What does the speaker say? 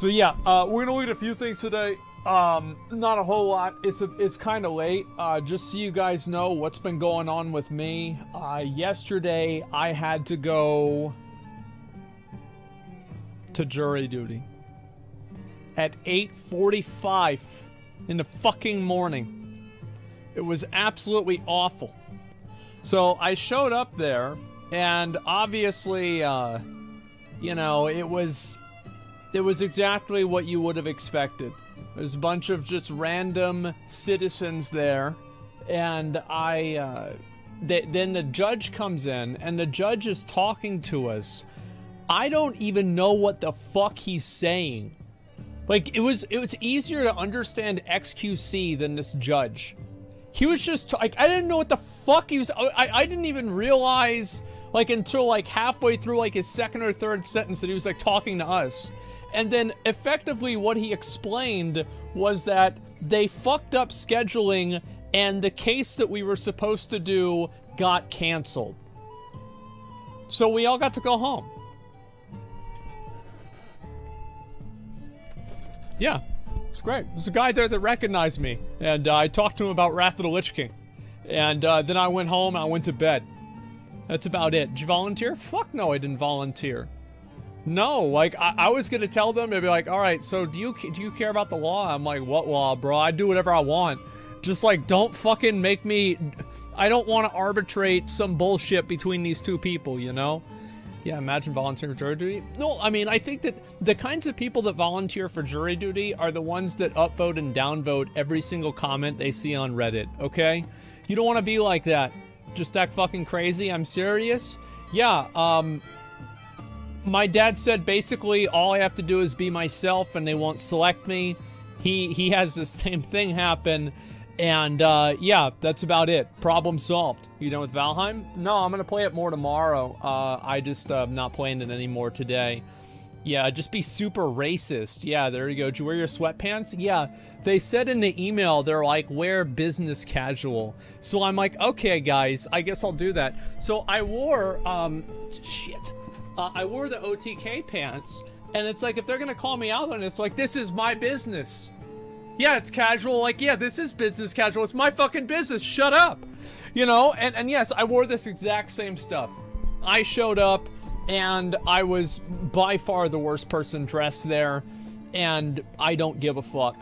So yeah, uh, we're gonna look at a few things today. Um, not a whole lot. It's a, it's kind of late. Uh, just so you guys know what's been going on with me. Uh, yesterday I had to go to jury duty at 8:45 in the fucking morning. It was absolutely awful. So I showed up there, and obviously, uh, you know, it was it was exactly what you would have expected. There's a bunch of just random citizens there, and I. Uh, th- then the judge comes in, and the judge is talking to us. I don't even know what the fuck he's saying. Like it was, it was easier to understand XQC than this judge. He was just like I didn't know what the fuck he was. I I didn't even realize like until like halfway through like his second or third sentence that he was like talking to us. And then effectively what he explained was that they fucked up scheduling and the case that we were supposed to do got canceled. So we all got to go home. Yeah, it's great. There's a guy there that recognized me, and uh, I talked to him about Wrath of the Lich King. And uh, then I went home I went to bed. That's about it. Did you volunteer? Fuck no, I didn't volunteer. No, like I, I was gonna tell them, they'd be like, "All right, so do you do you care about the law?" I'm like, "What law, bro? I do whatever I want. Just like don't fucking make me. I don't want to arbitrate some bullshit between these two people, you know." Yeah, imagine volunteering for jury duty. No, I mean, I think that the kinds of people that volunteer for jury duty are the ones that upvote and downvote every single comment they see on Reddit, okay? You don't want to be like that. Just act fucking crazy. I'm serious. Yeah, um, my dad said basically all I have to do is be myself and they won't select me. He he has the same thing happen. And uh, yeah, that's about it. Problem solved. You done with Valheim? No, I'm gonna play it more tomorrow. Uh, I just uh, not playing it anymore today. Yeah, just be super racist. Yeah, there you go. Did you wear your sweatpants? Yeah, they said in the email they're like wear business casual. So I'm like, okay, guys, I guess I'll do that. So I wore um, shit. Uh, I wore the OTK pants, and it's like if they're gonna call me out on this, like this is my business. Yeah, it's casual. Like, yeah, this is business casual. It's my fucking business. Shut up. You know, and, and yes, I wore this exact same stuff. I showed up and I was by far the worst person dressed there, and I don't give a fuck.